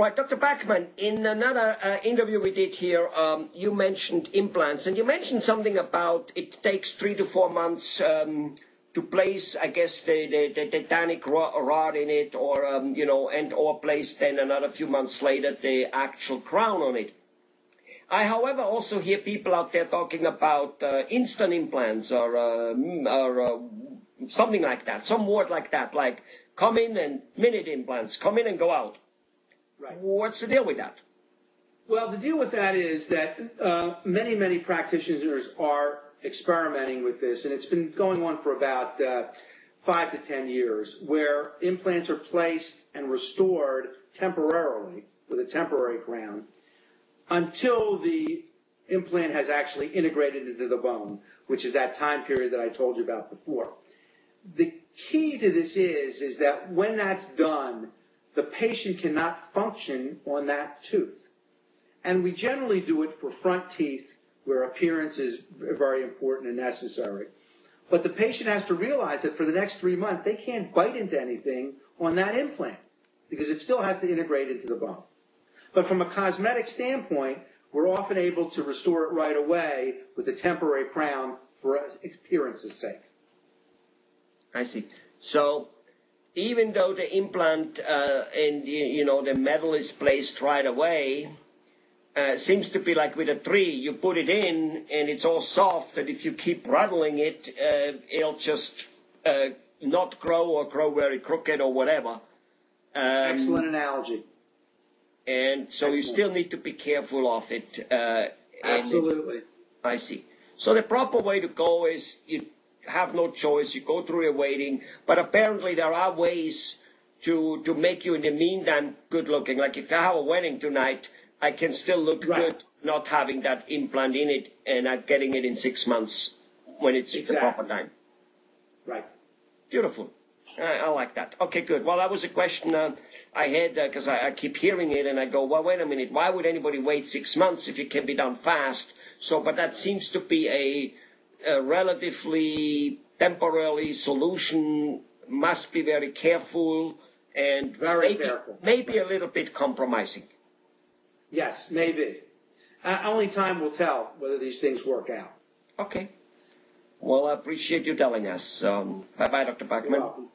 Right, Dr. Pakman, in another uh, interview we did here, um, you mentioned implants, and you mentioned something about it takes three to four months um, to place, I guess, the, the, the titanic rod in it, or um, you know, and or place then another few months later the actual crown on it. I, however, also hear people out there talking about uh, instant implants or, uh, or uh, something like that, some word like that, like come in and minute implants, come in and go out. Right. What's the deal with that? Well, the deal with that is that uh, many, many practitioners are experimenting with this, and it's been going on for about uh, five to ten years, where implants are placed and restored temporarily with a temporary crown until the implant has actually integrated into the bone, which is that time period that I told you about before. The key to this is, is that when that's done, the patient cannot function on that tooth. And we generally do it for front teeth where appearance is very important and necessary. But the patient has to realize that for the next three months, they can't bite into anything on that implant because it still has to integrate into the bone. But from a cosmetic standpoint, we're often able to restore it right away with a temporary crown for appearance's sake. I see. So even though the implant uh, and you know the metal is placed right away, uh, seems to be like with a tree. You put it in and it's all soft, and if you keep rattling it, uh, it'll just uh, not grow or grow very crooked or whatever. Um, Excellent analogy. And so Excellent. you still need to be careful of it. Uh, Absolutely. It, I see. So the proper way to go is you have no choice. You go through your waiting, but apparently there are ways to to make you in the meantime good looking. Like if I have a wedding tonight, I can still look right. good, not having that implant in it, and I'm getting it in six months when it's exactly. the proper time. Right. Beautiful. I, I, like that. Okay, good. Well, that was a question uh, I had because uh, I, I, keep hearing it, and I go, well, wait a minute. Why would anybody wait six months if it can be done fast? So, but that seems to be a a relatively temporary solution must be very careful and very maybe, careful. maybe a little bit compromising. Yes, maybe. Uh, only time will tell whether these things work out. Okay. Well, I appreciate you telling us. Um, bye bye, Dr. Pakman.